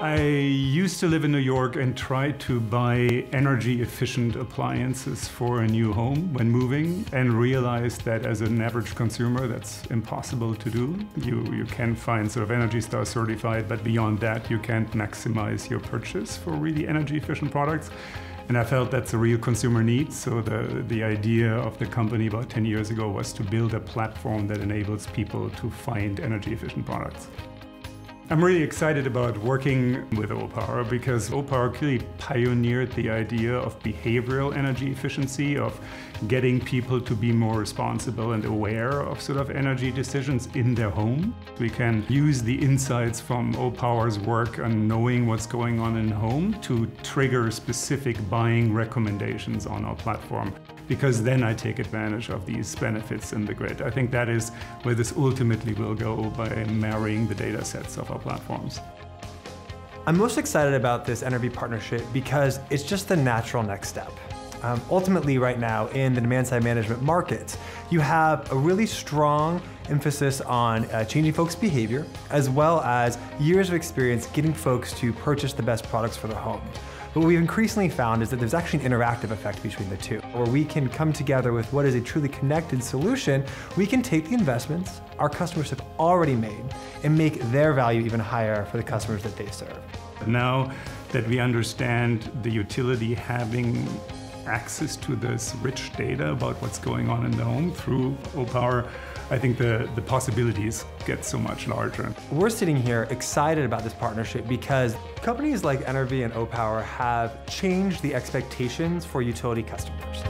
I used to live in New York and tried to buy energy efficient appliances for a new home when moving and realized that as an average consumer that's impossible to do. You, you can find sort of Energy Star certified, but beyond that you can't maximize your purchase for really energy efficient products. And I felt that's a real consumer need. So the, the idea of the company about 10 years ago was to build a platform that enables people to find energy efficient products. I'm really excited about working with Opower because Opower clearly pioneered the idea of behavioral energy efficiency, of getting people to be more responsible and aware of sort of energy decisions in their home. We can use the insights from Opower's work on knowing what's going on in home to trigger specific buying recommendations on our platform because then I take advantage of these benefits in the grid. I think that is where this ultimately will go by marrying the data sets of our platforms. I'm most excited about this Enervee partnership because it's just the natural next step. Um, ultimately, right now in the demand side management markets, you have a really strong emphasis on uh, changing folks' behavior, as well as years of experience getting folks to purchase the best products for their home. But what we've increasingly found is that there's actually an interactive effect between the two, where we can come together with what is a truly connected solution. We can take the investments our customers have already made and make their value even higher for the customers that they serve. Now that we understand the utility having access to this rich data about what's going on in the home through Opower, I think the, the possibilities get so much larger. We're sitting here excited about this partnership because companies like Enervee and Opower have changed the expectations for utility customers.